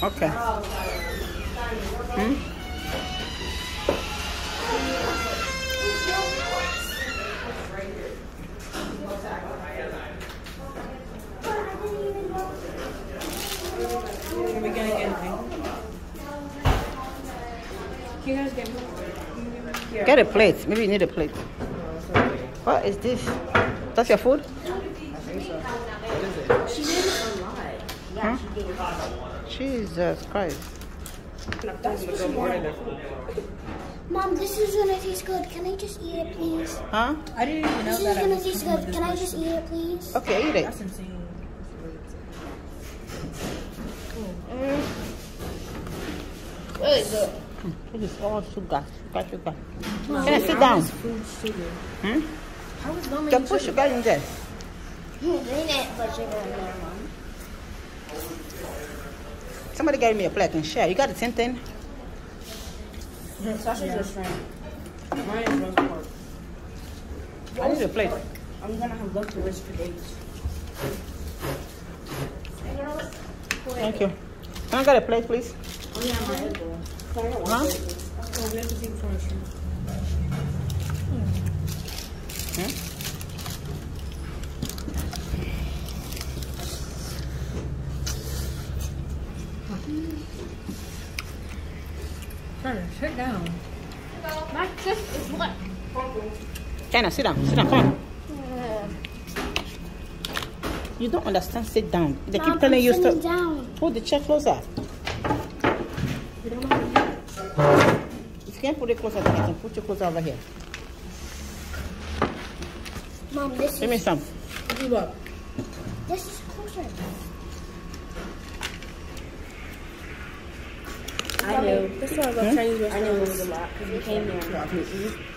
Okay. Hmm? Get anything? Can you get. Get a plate. Maybe you need a plate. What is this? That's your food? She did a lot. Huh? Jesus Christ. Mom, this is gonna taste good. Can I just eat it, please? Huh? I didn't even know This is that. I gonna taste good. Can I just eat it, please? Okay, eat it. That's insane. Really good. This is all sugar. Sugar, sugar. Can I sit down? Food sugar. Hmm? How is mom Can put sugar in there. They didn't put sugar in there, Mom. Somebody gave me a black and share. You got the same thing? Sausage or shrimp? Mine is roast pork. I need a plate. I'm gonna have leftovers for days. Thank you. Can I get a plate, please? Oh yeah, my elbow. Can I get one Huh? plate, please? Oh, we have to take from the shrimp. Hmm? Turner, sit down. My kiss is what? China, sit down. Sit down. Come on. You don't understand. Sit down. They keep telling you sitting to down. put the chair closer. If you can't put it closer, then I can put you closer over here. Mom, this Give me is some. Give up. this is closer. I knew. That's why I love Hmm? Chinese restaurants a lot because we came here.